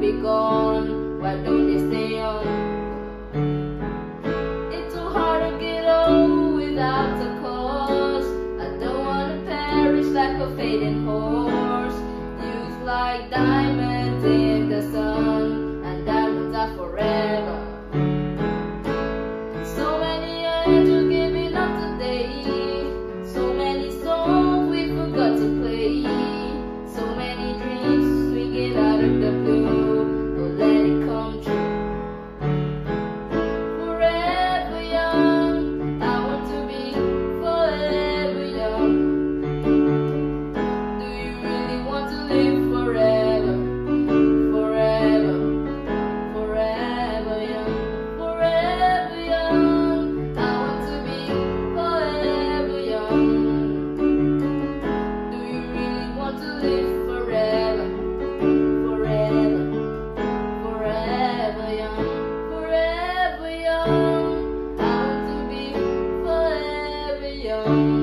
be gone. Why don't they stay on? It's so hard to get old without a cause. I don't wanna perish like a fading horse. Youth like diamonds. Yeah.